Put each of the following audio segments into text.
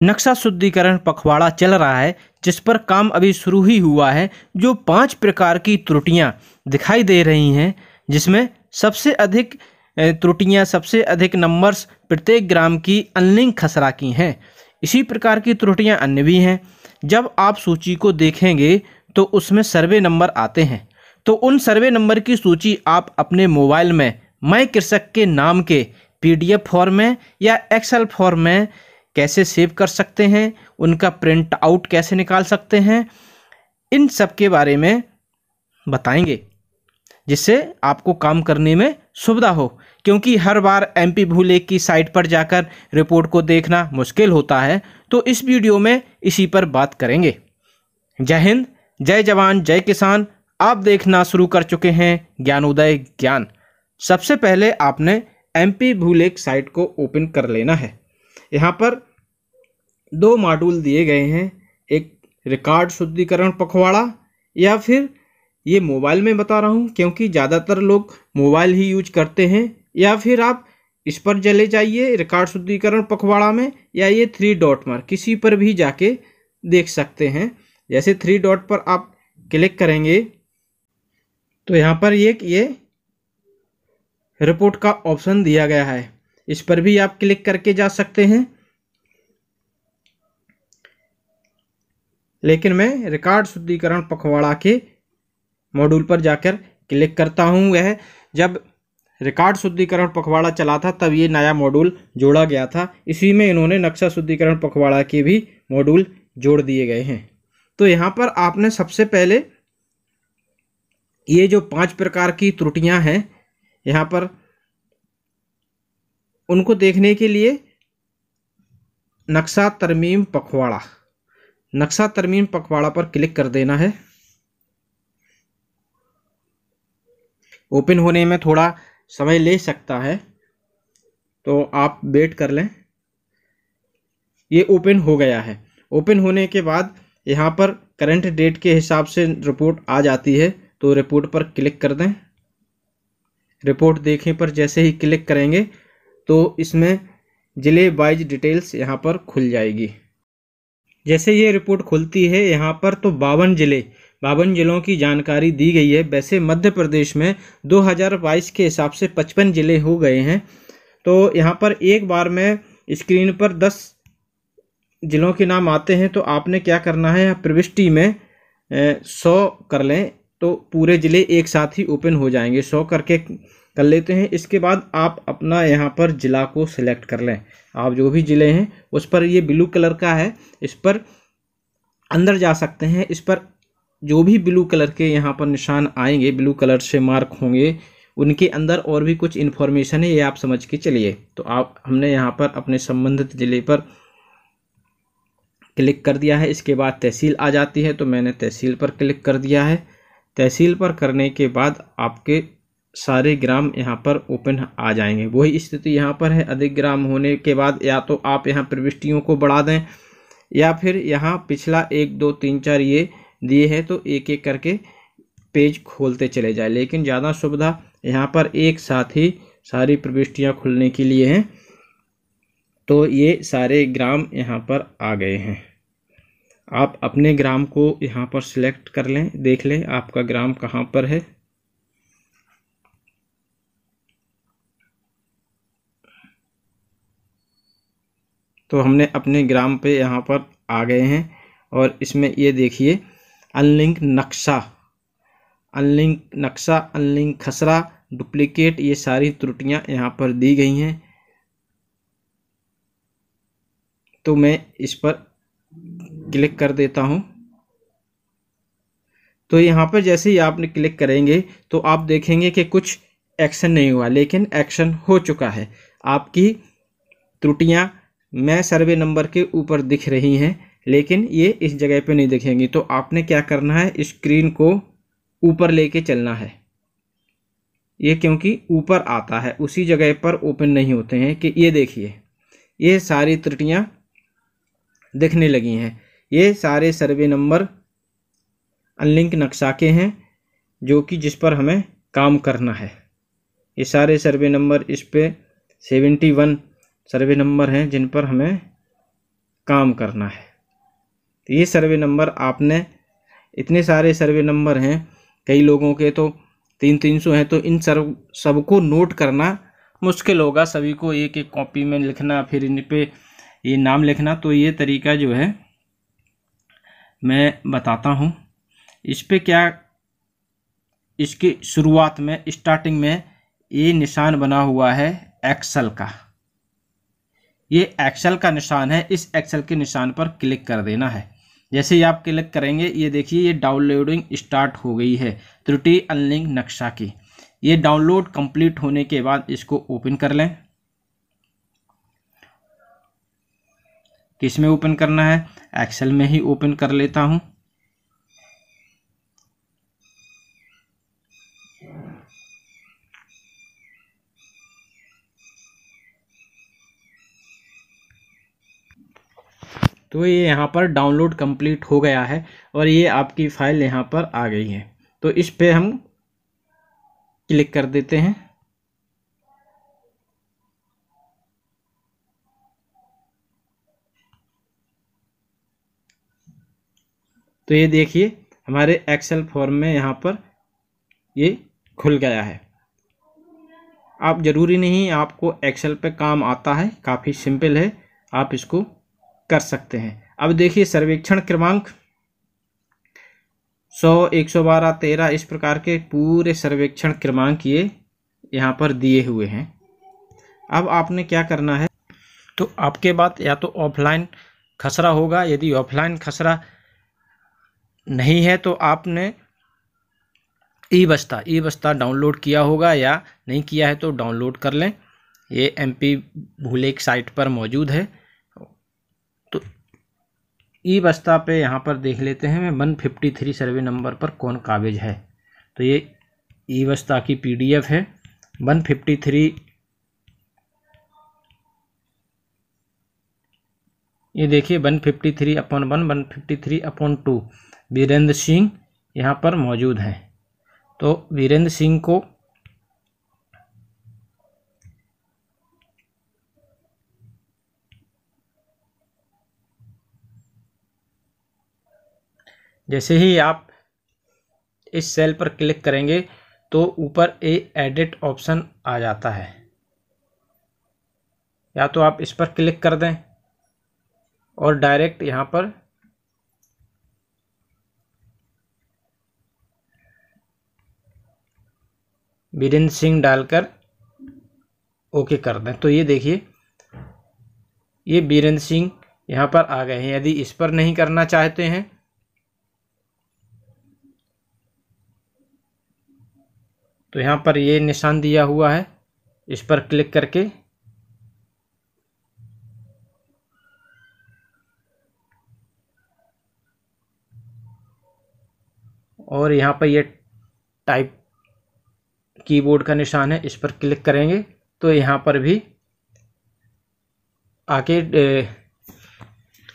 नक्शा शुद्धिकरण पखवाड़ा चल रहा है, जिस पर काम अभी शुरू ही हुआ है, जो पाँच प्रकार की त्रुटियाँ दिखाई दे रही हैं, जिसमें सबसे अधिक त्रुटियाँ, सबसे अधिक नंबर्स प्रत्येक ग्राम की अनलिंग खसरा की हैं। इसी प्रकार की त्रुटियाँ अन्य भी हैं। जब आप सूची को देखेंगे तो उसमें सर्वे नंबर आते हैं। तो उन सर्वे नंबर की सूची आप अपने मोबाइल में मैं कृषक के नाम के पीडीएफ फॉर्म में या एक्सेल फॉर्म में कैसे सेव कर सकते हैं, उनका प्रिंट आउट कैसे निकाल सकते हैं, इन सब के बारे में बताएँगे, जिससे आपको काम करने में सुविधा हो। क्योंकि हर बार एम पी भूले की साइट पर जाकर रिपोर्ट को देखना मुश्किल होता है तो इस वीडियो में इसी पर बात करेंगे। जय हिंद, जय जवान, जय किसान। आप देखना शुरू कर चुके हैं ज्ञानोदय ज्ञान। सबसे पहले आपने एम पी भूलेख साइट को ओपन कर लेना है। यहाँ पर दो मॉड्यूल दिए गए हैं। एक रिकॉर्ड शुद्धिकरण पखवाड़ा या फिर ये मोबाइल में बता रहा हूँ, क्योंकि ज़्यादातर लोग मोबाइल ही यूज़ करते हैं। या फिर आप इस पर चले जाइए रिकॉर्ड शुद्धिकरण पखवाड़ा में, या ये थ्री डॉट मार किसी पर भी जाके देख सकते हैं। जैसे थ्री डॉट पर आप क्लिक करेंगे तो यहाँ पर एक ये रिपोर्ट का ऑप्शन दिया गया है। इस पर भी आप क्लिक करके जा सकते हैं। लेकिन मैं रिकॉर्ड शुद्धिकरण पखवाड़ा के मॉड्यूल पर जाकर क्लिक करता हूँ। वह जब रिकॉर्ड शुद्धिकरण पखवाड़ा चला था, तब ये नया मॉड्यूल जोड़ा गया था। इसी में इन्होंने नक्शा शुद्धिकरण पखवाड़ा के भी मॉड्यूल जोड़ दिए गए हैं। तो यहाँ पर आपने सबसे पहले ये जो पाँच प्रकार की त्रुटियाँ हैं, यहाँ पर उनको देखने के लिए नक्शा तरमीम पखवाड़ा। नक्शा तरमीम पखवाड़ा पर क्लिक कर देना है। ओपन होने में थोड़ा समय ले सकता है। तो आप वेट कर लें। ये ओपन हो गया है। ओपन होने के बाद यहाँ पर करंट डेट के हिसाब से रिपोर्ट आ जाती है। तो रिपोर्ट पर क्लिक कर दें। रिपोर्ट देखें पर जैसे ही क्लिक करेंगे तो इसमें ज़िले वाइज डिटेल्स यहाँ पर खुल जाएगी। जैसे ये रिपोर्ट खुलती है, यहाँ पर तो बावन ज़िले, बावन ज़िलों की जानकारी दी गई है। वैसे मध्य प्रदेश में 2022 के हिसाब से 55 ज़िले हो गए हैं। तो यहाँ पर एक बार में स्क्रीन पर 10 ज़िलों के नाम आते हैं तो आपने क्या करना है, प्रविष्टि में सौ कर लें तो पूरे ज़िले एक साथ ही ओपन हो जाएँगे। सौ करके कर लेते हैं। इसके बाद आप अपना यहाँ पर ज़िला को सिलेक्ट कर लें। आप जो भी ज़िले हैं, उस पर ये ब्लू कलर का है। इस पर अंदर जा सकते हैं। इस पर जो भी ब्लू कलर के यहाँ पर निशान आएँगे ब्लू कलर से मार्क होंगे, उनके अंदर और भी कुछ इन्फॉर्मेशन है, ये आप समझ के चलिए। तो आप, हमने यहाँ पर अपने संबंधित ज़िले पर क्लिक कर दिया है। इसके बाद तहसील आ जाती है तो मैंने तहसील पर क्लिक कर दिया है। तहसील पर करने के बाद आपके सारे ग्राम यहाँ पर ओपन आ जाएँगे। वही स्थिति यहाँ पर है, अधिक ग्राम होने के बाद या तो आप यहाँ प्रविष्टियों को बढ़ा दें, या फिर यहाँ पिछला एक, दो, तीन, चार ये दिए हैं तो एक एक करके पेज खोलते चले जाए। लेकिन ज़्यादा सुविधा यहाँ पर एक साथ ही सारी प्रविष्टियाँ खुलने के लिए हैं। तो ये सारे ग्राम यहाँ पर आ गए हैं। आप अपने ग्राम को यहाँ पर सिलेक्ट कर लें, देख लें आपका ग्राम कहाँ पर है। तो हमने अपने ग्राम पे यहाँ पर आ गए हैं और इसमें ये देखिए, अनलिंक नक्शा। अनलिंक नक्शा, अनलिंक खसरा, डुप्लीकेट, ये सारी त्रुटियाँ यहाँ पर दी गई हैं। तो मैं इस पर क्लिक कर देता हूँ। तो यहाँ पर जैसे ही आपने क्लिक करेंगे तो आप देखेंगे कि कुछ एक्शन नहीं हुआ, लेकिन एक्शन हो चुका है। आपकी त्रुटियाँ मैं सर्वे नंबर के ऊपर दिख रही हैं, लेकिन ये इस जगह पे नहीं दिखेंगी। तो आपने क्या करना है? स्क्रीन को ऊपर लेके चलना है। ये क्योंकि ऊपर आता है, उसी जगह पर ओपन नहीं होते हैं कि ये देखिए। ये सारी त्रुटियाँ दिखने लगी हैं। ये सारे सर्वे नंबर अनलिंक नक्शा के हैं, जो कि जिस पर हमें काम करना है। ये सारे सर्वे नंबर इस पर सेवेंटी वन सर्वे नंबर हैं जिन पर हमें काम करना है। तो ये सर्वे नंबर आपने, इतने सारे सर्वे नंबर हैं, कई लोगों के तो तीन तीन सौ हैं तो इन सर्व, सबको नोट करना मुश्किल होगा। सभी को एक एक कॉपी में लिखना, फिर इन पे ये नाम लिखना। तो ये तरीका जो है, मैं बताता हूँ। इस पर क्या, इसकी शुरुआत में, स्टार्टिंग में ये निशान बना हुआ है एक्सल का। ये एक्सेल का निशान है, इस एक्सेल के निशान पर क्लिक कर देना है। जैसे ही आप क्लिक करेंगे, ये देखिए, ये डाउनलोडिंग स्टार्ट हो गई है, त्रुटि अनलिंक नक्शा की। ये डाउनलोड कंप्लीट होने के बाद इसको ओपन कर लें। किसमें ओपन करना है? एक्सेल में ही ओपन कर लेता हूँ। तो ये यहाँ पर डाउनलोड कंप्लीट हो गया है और ये आपकी फ़ाइल यहाँ पर आ गई है। तो इस पे हम क्लिक कर देते हैं। तो ये देखिए, हमारे एक्सेल फॉर्म में यहाँ पर ये खुल गया है। आप ज़रूरी नहीं, आपको एक्सेल पे काम आता है, काफ़ी सिंपल है। आप इसको कर सकते हैं। अब देखिए सर्वेक्षण क्रमांक सौ, एक सौ बारह, तेरह, इस प्रकार के पूरे सर्वेक्षण क्रमांक ये यहाँ पर दिए हुए हैं। अब आपने क्या करना है? तो आपके बाद या तो ऑफलाइन खसरा होगा। यदि ऑफलाइन खसरा नहीं है तो आपने ई बस्ता ई बस्ता डाउनलोड किया होगा या नहीं किया है तो डाउनलोड कर लें। ये एम पी भूलेक साइट पर मौजूद है। ई बस्ता पे यहाँ पर देख लेते हैं one fifty three survey number पर कौन कागज़ है। तो ये ई बस्ता की पीडीएफ है। वन फिफ्टी थ्री ये देखिए, one fifty three upon one one fifty three upon two. Virendra Singh यहाँ पर मौजूद हैं। तो वीरेंद्र सिंह को जैसे ही आप इस सेल पर क्लिक करेंगे तो ऊपर ए एडिट ऑप्शन आ जाता है। या तो आप इस पर क्लिक कर दें और डायरेक्ट यहाँ पर बीरेंद्र सिंह डालकर ओके कर दें। तो ये देखिए, ये बीरेंद्र सिंह यहाँ पर आ गए हैं। यदि इस पर नहीं करना चाहते हैं तो यहाँ पर ये निशान दिया हुआ है। इस पर क्लिक करके। और यहाँ पर ये टाइप कीबोर्ड का निशान है, इस पर क्लिक करेंगे। तो यहाँ पर भी आके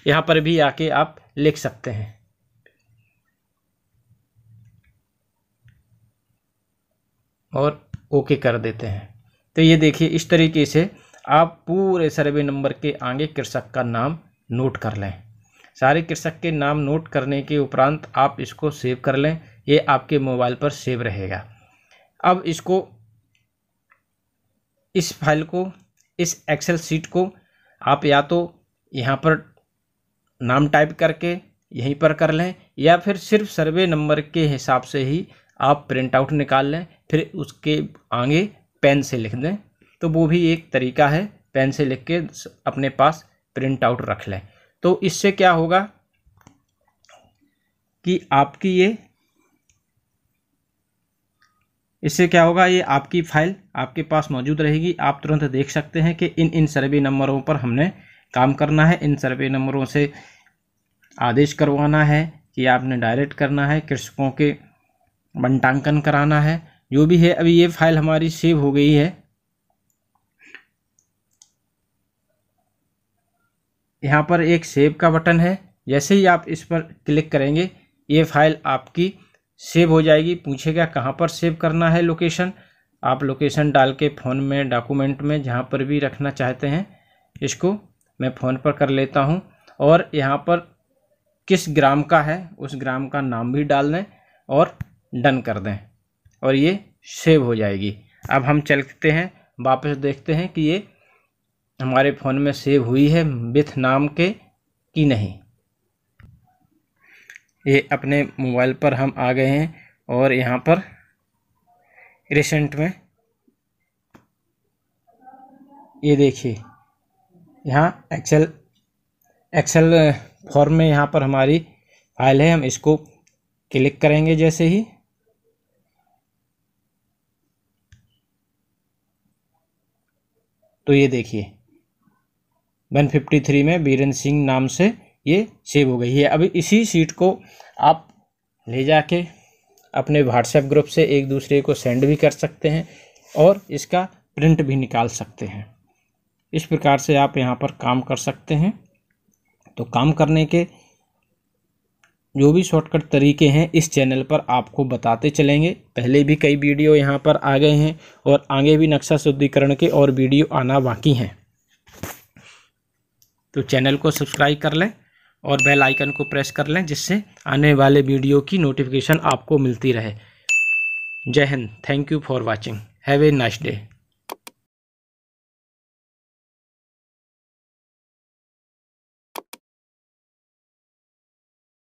यहाँ पर भी आके आप लिख सकते हैं। और ओके कर देते हैं। तो ये देखिए, इस तरीके से आप पूरे सर्वे नंबर के आगे कृषक का नाम नोट कर लें। सारे कृषक के नाम नोट करने के उपरांत आप इसको सेव कर लें। ये आपके मोबाइल पर सेव रहेगा। अब इसको, इस फ़ाइल को, इस एक्सेल सीट को आप या तो यहाँ पर नाम टाइप करके यहीं पर कर लें या फिर सिर्फ़ सर्वे नंबर के हिसाब से ही आप प्रिंट आउट निकाल लें। फिर उसके आगे पेन से लिख दें। तो वो भी एक तरीका है पेन से लिख के अपने पास प्रिंट आउट रख लें। तो इससे क्या होगा कि आपकी ये, इससे क्या होगा, ये आपकी फ़ाइल आपके पास मौजूद रहेगी। आप तुरंत देख सकते हैं कि इन इन सर्वे नंबरों पर हमने काम करना है। इन सर्वे नंबरों से आदेश करवाना है कि आपने डायरेक्ट करना है, कृषकों के बंटांकन कराना है। जो भी है, अभी ये फ़ाइल हमारी सेव हो गई है। यहाँ पर एक सेव का बटन है। जैसे ही आप इस पर क्लिक करेंगे, ये फ़ाइल आपकी सेव हो जाएगी। पूछेगा कहाँ पर सेव करना है लोकेशन आप लोकेशन डाल के फ़ोन में डॉक्यूमेंट में जहाँ पर भी रखना चाहते हैं, इसको मैं फ़ोन पर कर लेता हूँ। और यहाँ पर किस ग्राम का है, उस ग्राम का नाम भी डाल दें और डन कर दें। और ये सेव हो जाएगी। अब हम चलते हैं, वापस देखते हैं कि ये हमारे फ़ोन में सेव हुई है विथ नाम के कि नहीं। ये अपने मोबाइल पर हम आ गए हैं और यहाँ पर रिसेंट में ये देखिए, यहाँ एक्सेल एक्सेल फॉर्म में यहाँ पर हमारी फ़ाइल है। हम इसको क्लिक करेंगे जैसे ही। तो ये देखिए। 153 में बीरेंद्र सिंह नाम से ये सेव हो गई। है अभी इसी सीट को आप ले जाके अपने व्हाट्सएप ग्रुप से एक दूसरे को सेंड भी कर सकते हैं और इसका प्रिंट भी निकाल सकते हैं। इस प्रकार से आप यहाँ पर काम कर सकते हैं। तो काम करने के जो भी शॉर्टकट तरीके हैं, इस चैनल पर आपको बताते चलेंगे। पहले भी कई वीडियो यहाँ पर आ गए हैं और आगे भी नक्शा शुद्धिकरण के और वीडियो आना बाकी हैं। तो चैनल को सब्सक्राइब कर लें और बेल आइकन को प्रेस कर लें, जिससे आने वाले वीडियो की नोटिफिकेशन आपको मिलती रहे। जय Hind. Thank you for watching have a nice day